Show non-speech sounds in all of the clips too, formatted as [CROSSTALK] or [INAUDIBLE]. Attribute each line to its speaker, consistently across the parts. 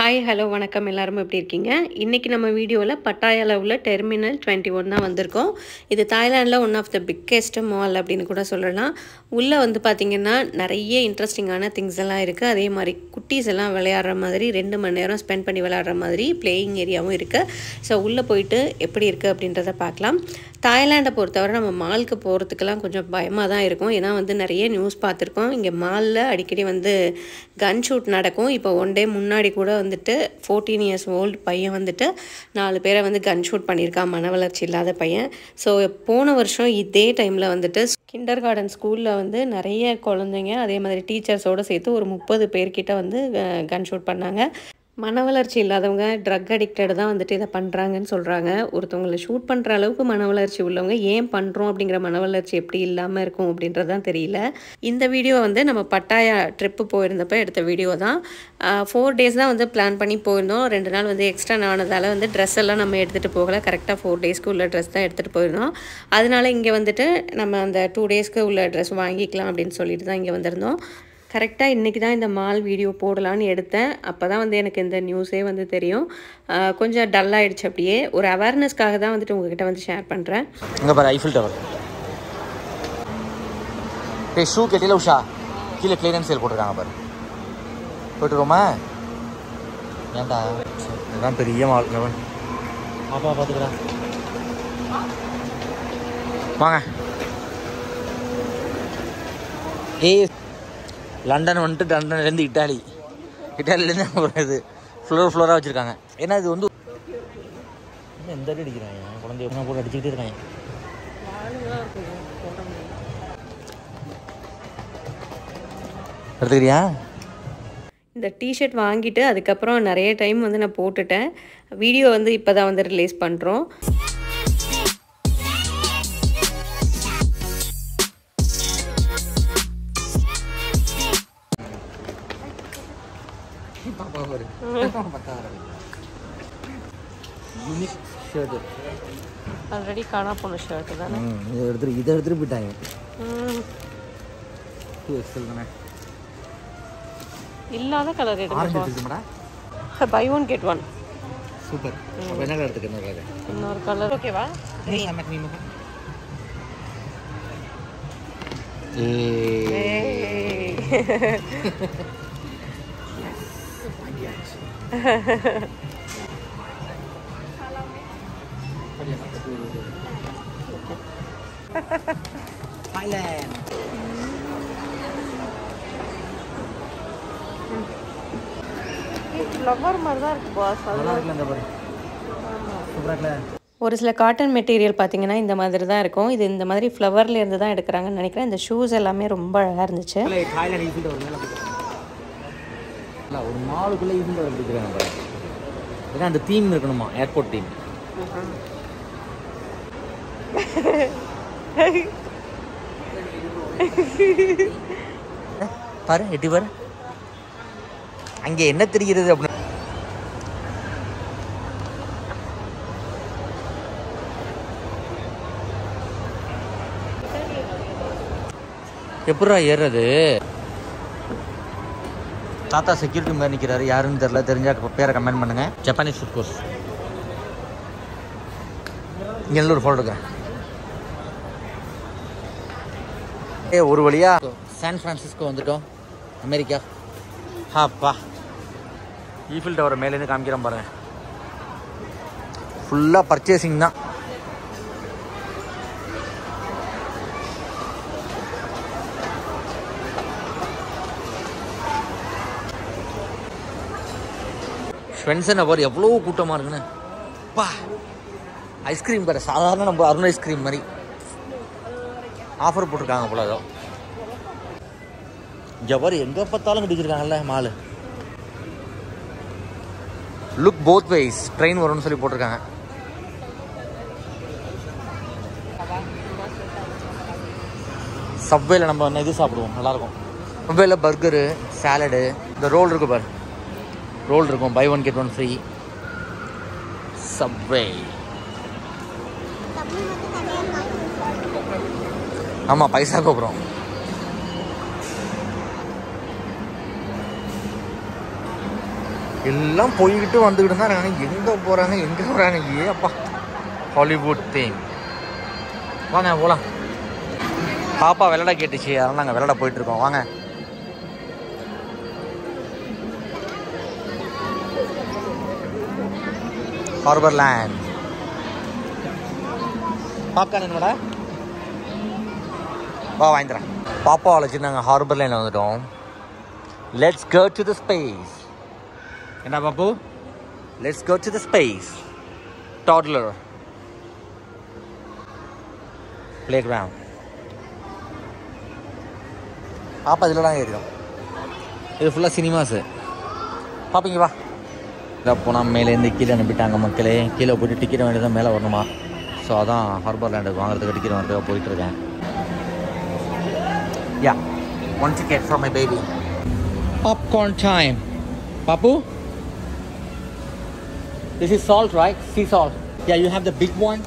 Speaker 1: Hi hello வணக்கம். எல்லாரும் எப்படி இருக்கீங்க? இன்றைக்கி நம்ம வீடியோவில் பட்டாயாவில் உள்ள டெர்மினல் டுவெண்ட்டி ஒன் தான் வந்திருக்கோம். இது தாய்லாண்டில் one of the biggest mall அப்படின்னு கூட சொல்லலாம். உள்ளே வந்து பார்த்திங்கன்னா நிறைய இன்ட்ரெஸ்டிங்கான திங்ஸ் எல்லாம் இருக்குது அதே மாதிரி குட்டீஸ் எல்லாம் விளையாடுற மாதிரி ரெண்டு மணி நேரம் ஸ்பெண்ட் பண்ணி விளையாடுற மாதிரி பிளேயிங் ஏரியாவும் இருக்குது ஸோ உள்ளே போயிட்டு எப்படி இருக்குது அப்படின்றத பார்க்கலாம். தாய்லாண்டை பொறுத்தவரை நம்ம மாலுக்கு போகிறதுக்கெல்லாம் கொஞ்சம் பயமாக தான் இருக்கும். ஏன்னா வந்து நிறைய நியூஸ் பார்த்துருக்கோம். இங்கே மாலில் அடிக்கடி வந்து கன் ஷூட் நடக்கும். இப்போ ஒன் டே முன்னாடி கூட வந்து வந்துட்டு ஃபோர்டீன் இயர்ஸ் ஓல்டு பையன் வந்துட்டு நாலு பேரை வந்து கன் ஷூட் பண்ணியிருக்கான். மன வளர்ச்சி இல்லாத பையன். ஸோ போன வருஷம் இதே டைமில் வந்துட்டு கிண்டர் கார்டன் ஸ்கூலில் வந்து நிறைய குழந்தைங்க அதே மாதிரி டீச்சர்ஸோடு சேர்த்து ஒரு முப்பது பேர்கிட்ட வந்து கன் ஷூட் பண்ணாங்க. மன வளர்ச்சி இல்லாதவங்க ட்ரக் அடிக்டட் தான் வந்துட்டு இதை பண்ணுறாங்கன்னு சொல்கிறாங்க ஒருத்தவங்களை ஷூட் பண்ணுற அளவுக்கு மன வளர்ச்சி உள்ளவங்க ஏன் பண்ணுறோம் அப்படிங்கிற மன வளர்ச்சி எப்படி இல்லாமல் இருக்கும் அப்படின்றதான் தெரியல. இந்த வீடியோ வந்து நம்ம பட்டாயா ட்ரிப்பு போயிருந்தப்போ எடுத்த வீடியோ தான். ஃபோர் டேஸ் தான் வந்து பிளான் பண்ணி போயிருந்தோம். ரெண்டு நாள் வந்து எக்ஸ்ட்ரா ஆனதால் வந்து ட்ரெஸ் எல்லாம் நம்ம எடுத்துகிட்டு போகல. கரெக்டாக ஃபோர் டேஸ்க்கு உள்ள ட்ரெஸ் தான் எடுத்துகிட்டு போயிருந்தோம். அதனால இங்கே வந்துட்டு நம்ம அந்த டூ டேஸ்க்கு உள்ள ட்ரெஸ் வாங்கிக்கலாம் அப்படின்னு சொல்லிட்டு தான் இங்கே வந்திருந்தோம். கரெக்டாக இன்றைக்கி தான் இந்த மால் வீடியோ போடலான்னு எடுத்தேன். அப்போ தான் வந்து எனக்கு இந்த நியூஸே வந்து தெரியும். கொஞ்சம் டல்லாகிடுச்சு அப்படியே. ஒரு அவேர்னஸ்க்காக தான் வந்துட்டு உங்ககிட்ட வந்து ஷேர் பண்ணுறேன்
Speaker 2: இங்கே பாரு ஐஃபில் டவர் டே ஷூ கேட்டில உஷா. கீழே கிளியரன்ஸ் சேல் போட்டிருக்காங்க பாரு. போயிட்டுருவோமா ஏன்டா? இதுதான் பெரிய மால். பாப்பா பார்த்துக்கிறா வாங்க. ஏய் லண்டன் வந்துட்டு லண்டன்லேருந்து இட்டாலி. இட்டாலிலேருந்து ஒரு இது ஃப்ளோர் ஃப்ளோராக வச்சுருக்காங்க. ஏன்னா இது வந்து எந்த அடி அடிக்கிறாங்க? குழந்தைய போட்டு அடிச்சுக்கிட்டே இருக்காங்க எடுத்துக்கிறியா?
Speaker 1: இந்த டிஷர்ட் வாங்கிட்டு அதுக்கப்புறம் நிறைய டைம் வந்து நான் போட்டுட்டேன். வீடியோ வந்து இப்போ தான் வந்து ரிலீஸ் பண்ணுறோம் ஆல்ரெடி காணா போன ஷர்ட்டு தானே
Speaker 2: இதை எடுத்துட்டு இதை எடுத்துட்டு போயிட்டாங்க டூ எக்ஸ்எல் தானே
Speaker 1: இல்லாத கலர்
Speaker 2: எடுத்துக்கிட்டா
Speaker 1: buy one get one
Speaker 2: super அப்போ என்ன கலர்
Speaker 1: இன்னொரு கலர் ஓகேவா
Speaker 2: தாய்லாந்து
Speaker 1: ஃப்ளவர் மாதிரி தான் இருக்கு பாஸ்
Speaker 2: நல்லா இருக்குல்ல இந்த பாரு. சூப்பராக இருக்குல்ல.
Speaker 1: ஒரு சில காட்டன் மெட்டீரியல் பார்த்தீங்கன்னா இந்த மாதிரி தான் இருக்கும். இது இந்த மாதிரி ஃப்ளவர்ல இருந்து தான் எடுக்கிறாங்கன்னு நினைக்கிறேன். இந்த ஷூஸ் எல்லாமே ரொம்ப அழகாக இருந்துச்சு.
Speaker 2: ஒரு மாலுக்குள்ளே டவர் எடுத்துக்கிறாங்க ஏன்னா அந்த தீம் இருக்கணுமா? ஏர்போர்ட் தீம் [LAUGHS] பாரு எட்டி பாரு. அங்கே என்ன தெரிகிறது அப்படின்னு எப்படா ஏறுறது? தாத்தா செக்யூரிட்டி மாதிரி நிற்கிறாரு யாருன்னு தெரியல. தெரிஞ்சா பேரை கமெண்ட் பண்ணுங்க. ஜப்பானீஸ் ஃபுட் கோர்ஸ் இங்கே ஒரு ஃபோட்டோ எடுக்கிறேன் ஏ ஒரு வழியா? சான் ஃப்ரான்சிஸ்கோ வந்துட்டோம். அமெரிக்கா. ஹாப்பா. ஈஃபில் டவர் மேலேருந்து காமிக்கிறேன் பாருங்க. ஃபுல்லாக பர்ச்சேசிங் தான். ஸ்வென்சன் அவர் எவ்வளோ கூட்டமாக இருக்குன்னு. பா! ஐஸ்கிரீம் கடை சாதாரண நம்ம அருண் ஐஸ்கிரீம் மாதிரி. ஆஃபர் போட்டிருக்காங்க போல ஏதோ இங்கே பாரு எங்கே பார்த்தாலும் கட்டிச்சிருக்காங்கல்ல mall. Look both ways train வரும்னு சொல்லி போட்டிருக்காங்க. சப்வேல நம்ம என்ன இது சாப்பிடுவோம்? நல்லாயிருக்கும். சப்வேல பர்கரு சாலடு இந்த ரோல் இருக்கு பார். ரோல் இருக்கும். Buy one get one free Subway ஆமாம் பைசா கோபுரம். எல்லாம் போய்கிட்டு வந்துக்கிட்டு தான் இருக்காங்க. எங்கே போகிறாங்க எங்கே போகிறாங்க ஏ அப்பா. ஹாலிவுட் தேம் வாங்க போகலாம் பாப்பா விளையாட கேட்டுச்சு. அதனால் நாங்கள் விளையாட போயிட்டுருக்கோம். வாங்க. ஹார்பர் லேண்ட் பாப்கார்ன் என்னடா? வா வாங்கித்தரேன் பாப்பா அழைச்சி நாங்கள் ஹார்பர் லைனில் வந்துட்டோம்? Let's go to the space என்ன பாப்பு? Let's go to the space toddler play ground பாப்பா இதில் தான் ஏறிடும் இது ஃபுல்லாக சினிமாஸு பாப்பீங்க வா. இதை போனால் மேலேருந்து கீழே அனுப்பிட்டாங்க மக்களே. கீழே போயிட்டு டிக்கெட் வாங்கிட்டு தான் மேலே வரணுமா? ஸோ அதான் ஹார்பர் லேண்டுக்கு வாங்குறதுக்கு டிக்கெட் வாங்குறதுக்காக போயிட்டு Yeah, one ticket for my baby. Popcorn time. Papu? This is salt, right? Sea salt. Yeah, you have the big one.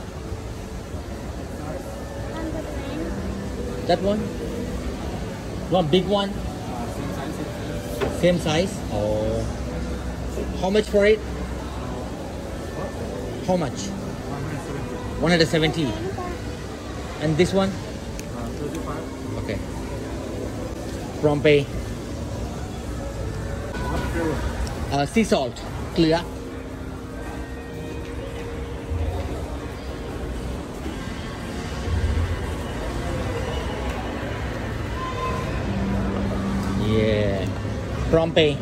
Speaker 2: That one? One big one? Same size? Oh. How much for it? How much? 170. 170. And this one? Pompey. Uh, sea salt. Clear. Yeah. Pompey.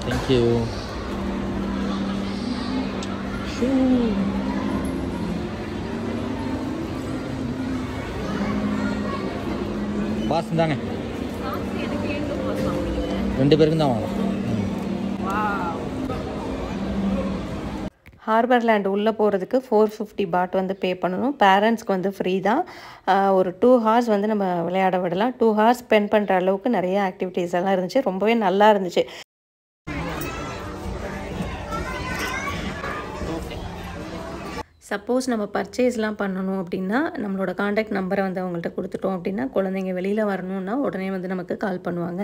Speaker 2: Thank you. Shoo. பாசம் தாங்க. ரெண்டு பேருக்கும் தான் வாங்கலாம்.
Speaker 1: Harbour land உள்ளே போகிறதுக்கு four fifty பாட் வந்து பே பண்ணணும். பேரண்ட்ஸ்க்கு வந்து ஃப்ரீ தான். ஒரு டூ ஹார்ஸ் வந்து நம்ம விளையாட விடலாம். டூ ஹார்ஸ் ஸ்பெண்ட் பண்ணுற அளவுக்கு நிறைய ஆக்டிவிட்டீஸ் எல்லாம் இருந்துச்சு. ரொம்பவே நல்லா இருந்துச்சு. சப்போஸ் நம்ம பர்ச்சேஸ்லாம் பண்ணணும் அப்படின்னா நம்மளோட காண்டாக்ட் நம்பரை வந்து அவங்கள்ட்ட கொடுத்துட்டோம் அப்படின்னா குழந்தைங்க வெளியில் வரணும்னா உடனே வந்து நமக்கு கால் பண்ணுவாங்க.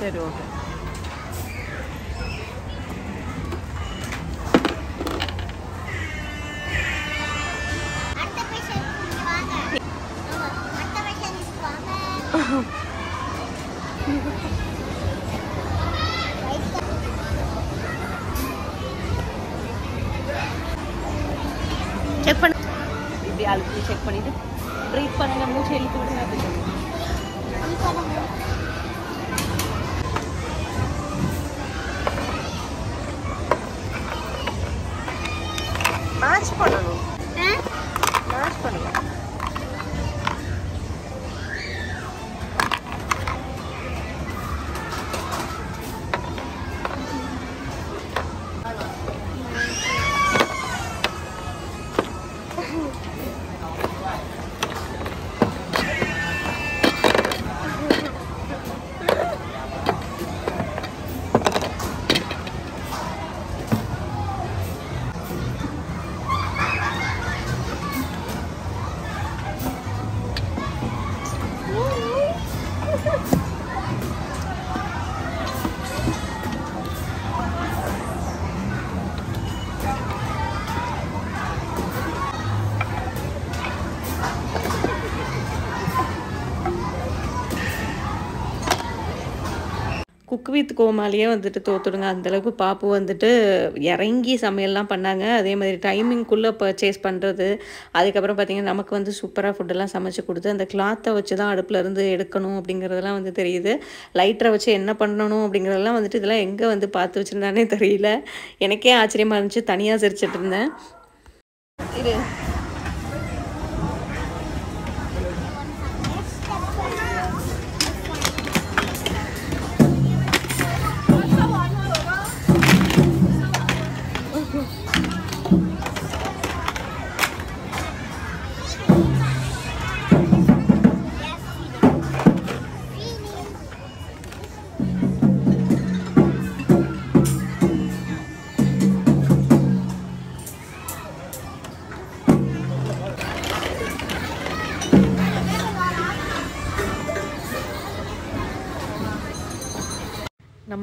Speaker 1: சரி ஓகே மேட்ச் பண்ணணும் குக் வித் கோமாலியே வந்துட்டு தோத்துடுங்க. அந்தளவுக்கு பாப்பு வந்துட்டு இறங்கி சமையல்லாம் பண்ணாங்க. அதே மாதிரி டைமிங்குள்ளே பர்ச்சேஸ் பண்ணுறது அதுக்கப்புறம் பார்த்திங்கன்னா நமக்கு வந்து சூப்பராக ஃபுட்டெல்லாம் சமைச்சு கொடுத்து அந்த கிளாத்தை வச்சு தான் அடுப்பில் இருந்து எடுக்கணும் அப்படிங்கிறதெல்லாம் வந்து தெரியுது. லைட்டரை வச்சு என்ன பண்ணணும் அப்படிங்கிறதெல்லாம் வந்துட்டு இதெல்லாம் எங்கே வந்து பார்த்து வச்சுருந்தானே தெரியல. எனக்கே ஆச்சரியமாக இருந்துச்சு. தனியாக சிரிச்சிட்டு இருந்தேன். இது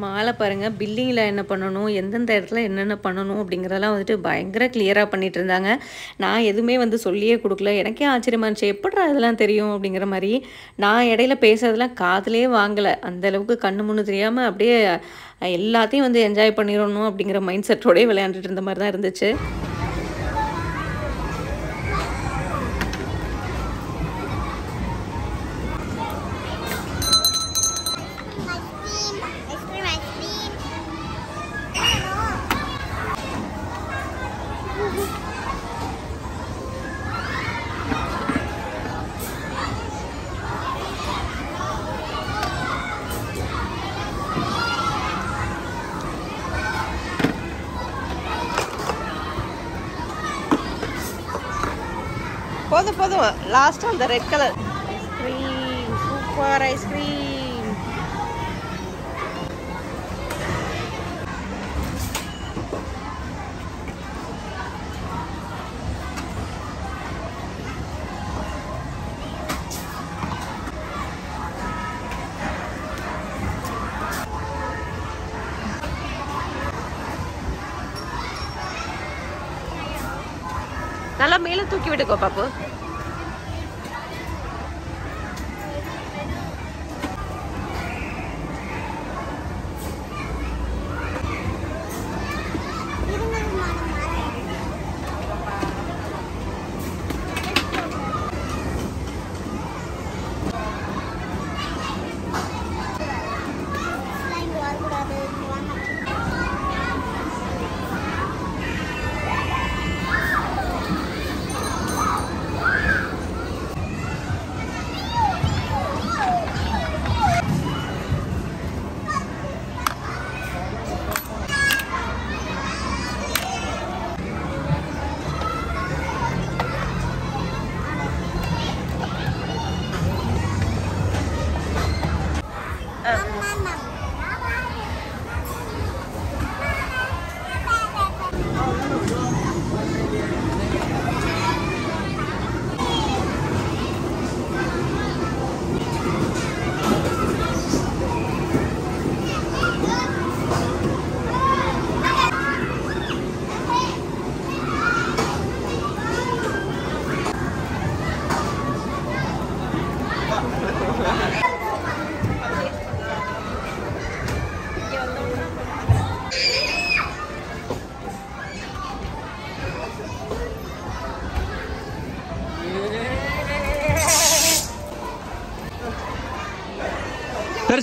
Speaker 1: மாலை பாருங்கள் பில்லிங்கில் என்ன பண்ணணும்? எந்தெந்த இடத்துல என்னென்ன பண்ணணும்? அப்படிங்கிறதெல்லாம் வந்துட்டு பயங்கர கிளியராக பண்ணிகிட்டு இருந்தாங்க. நான் எதுவுமே வந்து சொல்லியே கொடுக்கல. எனக்கே ஆச்சரியமா இருந்துச்சு. எப்படா இதெல்லாம் தெரியும்? அப்படிங்கிற மாதிரி நான் இடையில பேசுறதெல்லாம் காதலே வாங்கலை. அந்தளவுக்கு கண்ணு முன்னு தெரியாமல் அப்படியே எல்லாத்தையும் வந்து என்ஜாய் பண்ணிடணும் அப்படிங்கிற மைண்ட் செட்டோடய விளையாண்டுட்டு இருந்த மாதிரி தான் இருந்துச்சு. போதும் போதும். லாஸ்ட் அந்த red colour ice cream super ice cream மேல தூக்கி விட்டுக்கோ பாப்பு.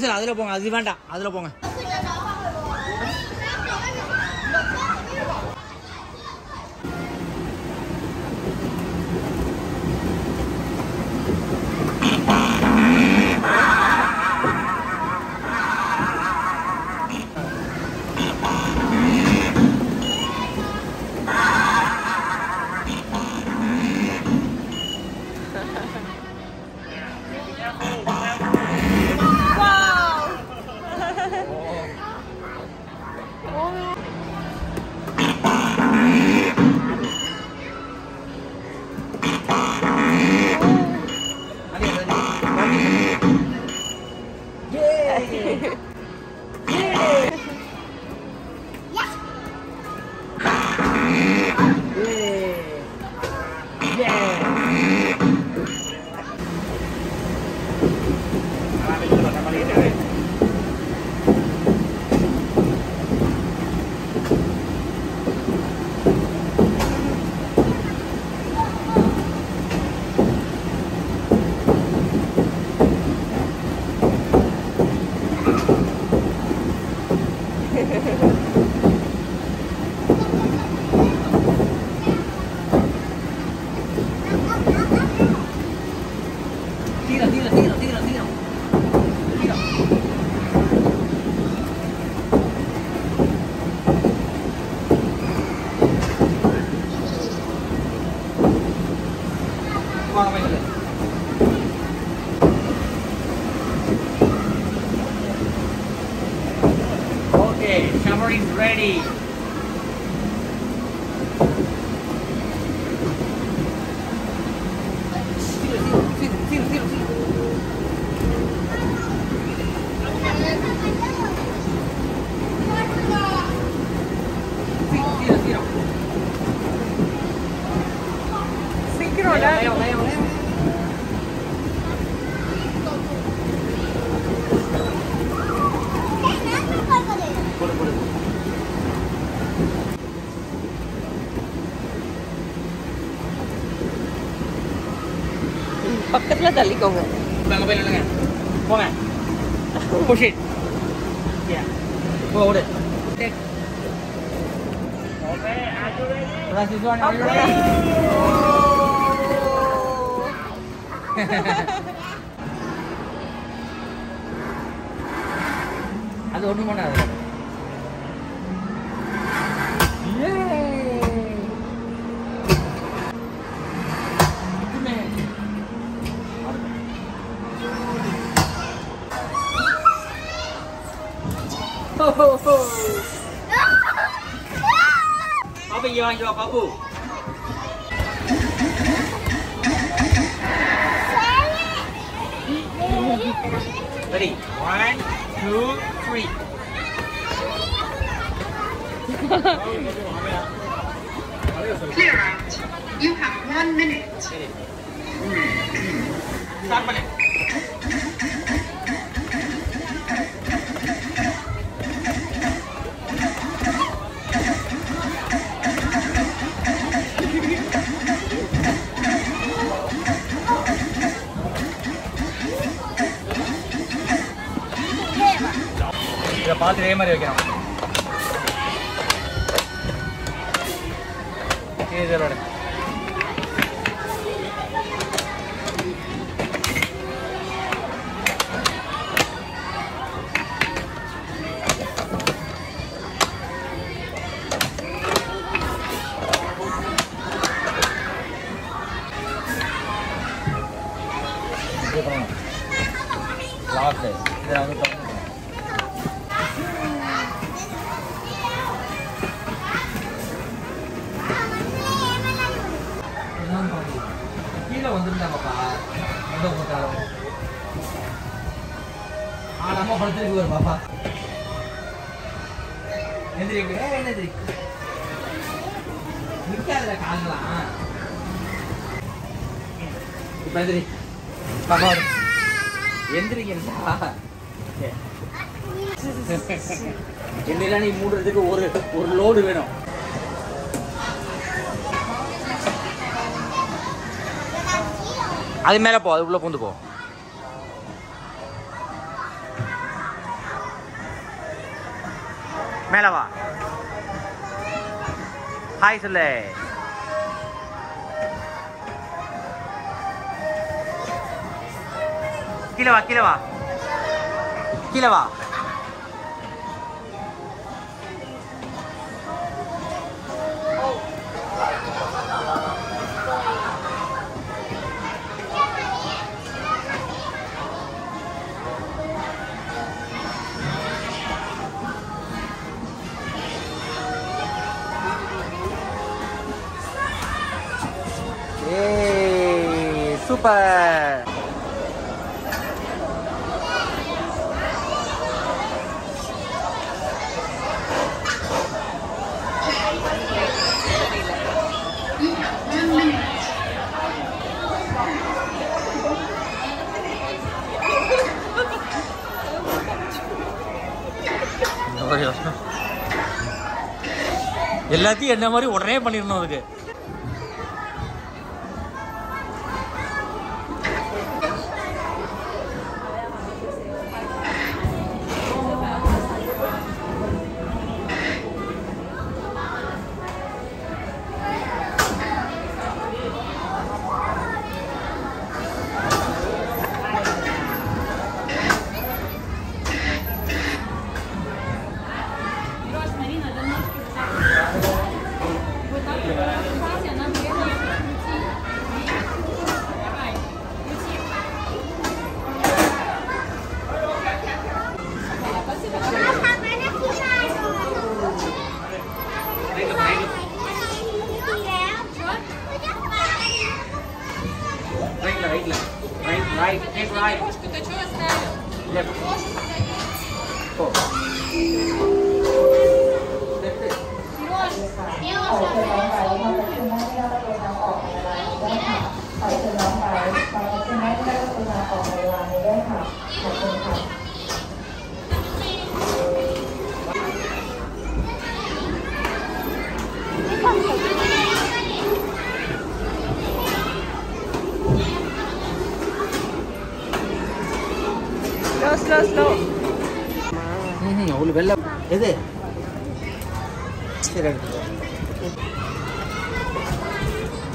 Speaker 2: பெருசு அதில் போங்க அது வேண்டாம் அதில் போங்க. is ready. Francis one, [LAUGHS] are you ready? அது ஒண்ணும் பண்ணாது பாப்பு இங்க வாங்கி வா பாப்பு ready one two three
Speaker 3: Clear out. You have one minute.
Speaker 2: Start பண்ணு இதை பார்த்து இதே ஆடாம படுத்துருக்கு ஒரு பாப்பா. எந்திரிக்கு. ஏ எந்திரி. நிற்காதுல காலலாம் இப்ப எந்திரி. பாப்பா எந்திரிக்கிறா என்னடா நீ மூடுறதுக்கு ஒரு ஒரு லோடு வேணும். அது மேல போ அது உள்ள பூந்து போ. மேல வா ஹாய் சொல்லு கீழே வா கீழே வா கீழே வா ஏய் super
Speaker 3: You have one minute.
Speaker 2: எல்லாத்தையும் என்ன மாதிரி உடனே பண்ணிடணும் அதுக்கு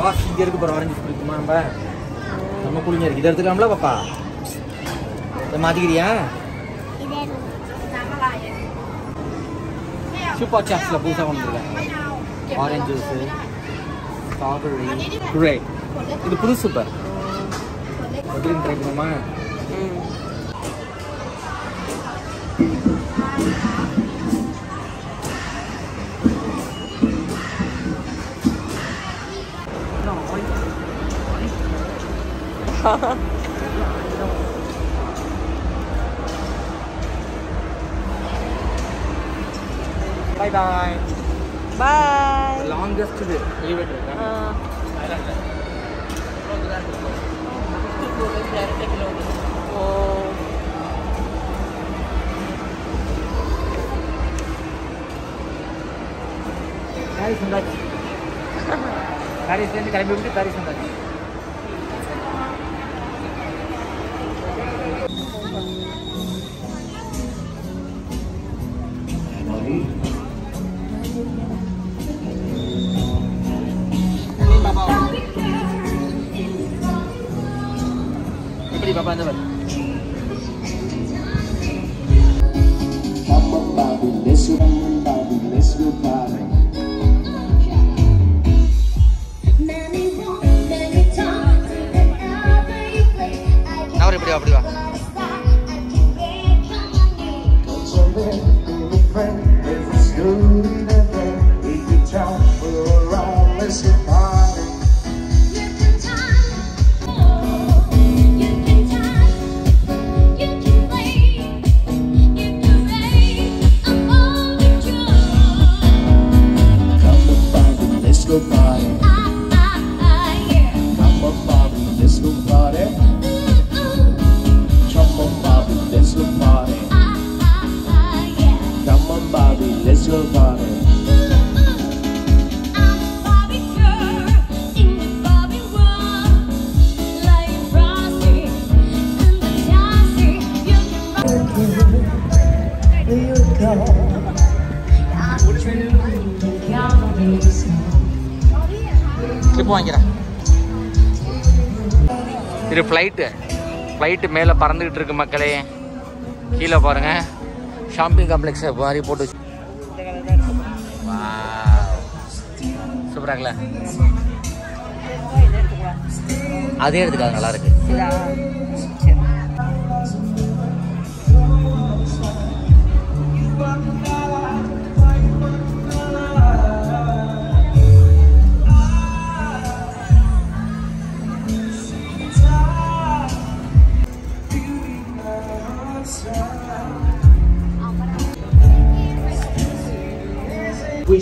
Speaker 2: பாஸ் இங்கே இருக்கு பாரு ஆரஞ்சு பிடிக்குமா நம்ம? நம்ம குளிங்க இருக்கு. இதை எடுத்துக்கலாம்ல பாப்பா? இதை மாற்றிக்கிறியா சூப்பர் சாப்ஸில் புதுசாக வந்துருக்கேன் ஆரஞ்சு ஜூஸு ஸ்ட்ராபெரி குரே இது புது சூப்பர் எப்படி ட்ரை பண்ணுமா? பாய் பாய்
Speaker 1: பாய்
Speaker 2: லாங்கஸ்ட் இது எலிவேட்டர்
Speaker 1: ஓ
Speaker 2: பாரிஸ் வந்தாச்சு பாரிஸ்லேருந்து கிளம்பி விட்டு பாரிஸ் வந்தாச்சு எப்படி there. [LAUGHS] கிளிப் வாங்கிக்கிறேன்
Speaker 4: இது ஃப்ளைட்டு ஃப்ளைட்டு மேலே பறந்துக்கிட்டு இருக்கு மக்களே. கீழே பாருங்க.
Speaker 2: ஷாப்பிங் காம்ப்ளெக்ஸ் மாதிரி போட்டு சூப்பராகல
Speaker 4: அதே எடுத்துக்காது நல்லா இருக்கு.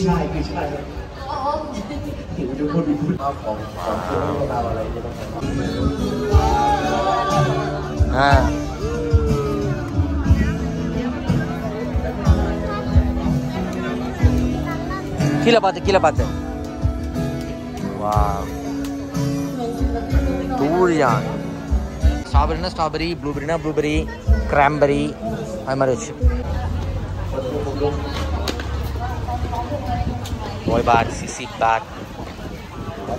Speaker 4: ใช่คือใช่ถึงจะพูดพูดภาพของของเรื่องราวอะไรเนี่ยนะครั
Speaker 2: บอ่าキラバテキラバテわードリアンストロベ
Speaker 4: リーなストロベリーブルーベリーなブル
Speaker 2: ーベリークランベリーはいまるでしょ ஸ்ட்ராபெரி ப்ளூபெரினா ப்ளூபெரி கிராம்பெரி அது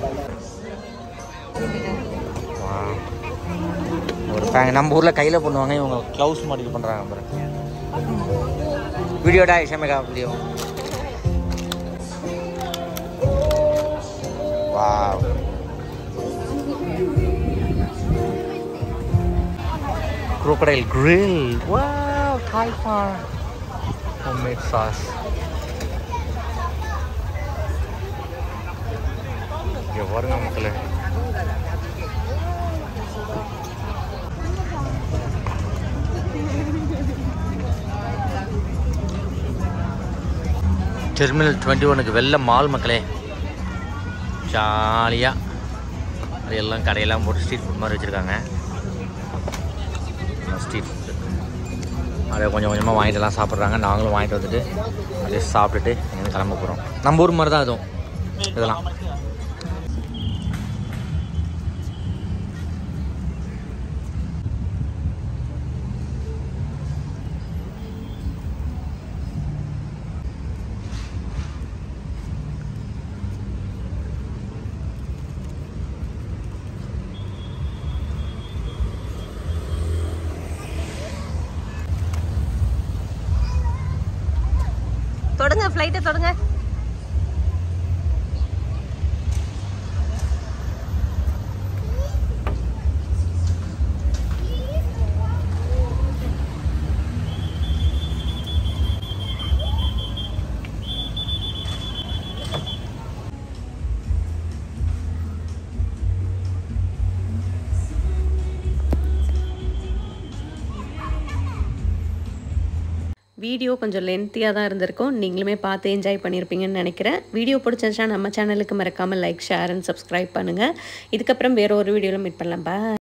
Speaker 2: ஒரு பேங்க் நம்ம ஊரில் கையில் பண்ணுவாங்க இவங்க க்ளவுஸ் மாடல் பண்ணுறாங்க பாருங்க வீடியோடா ஷமேகா video wow crocodile grill. Wow thai farm. Homemade sauce. இங்கே பாருங்க மக்களே. டெர்மினல் டுவெண்ட்டி ஒனுக்கு வெளில மால் மக்களே. ஜாலியாக அது எல்லாம் கடையெல்லாம் போட்டு ஸ்ட்ரீட் ஃபுட் மாதிரி வச்சுருக்காங்க. ஸ்ட்ரீட் ஃபுட்டு அதை கொஞ்சம் கொஞ்சமாக வாங்கிட்டு எல்லாம் சாப்பிட்றாங்க. நாங்களும் வாங்கிட்டு வந்துட்டு அப்படியே சாப்பிட்டுட்டு இங்கேருந்து கிளம்ப போகிறோம் நம்ம ஊர் மாதிரி தான் அதுவும். இதெல்லாம்.
Speaker 1: ஃப்ளைட்டை தொடுங்க. வீடியோ கொஞ்சம் லென்த்தியாக தான் இருந்திருக்கும். நீங்களுமே பார்த்து என்ஜாய் பண்ணியிருப்பீங்கன்னு நினைக்கிறேன். வீடியோ பிடிச்சிருந்துச்சா நம்ம சேனலுக்கு மறக்காமல் லைக் ஷேர் அண்ட் சப்ஸ்கிரைப் பண்ணுங்கள் இதுக்கப்புறம் வேற ஒரு வீடியோவில் மீட் பண்ணலாம். பாய்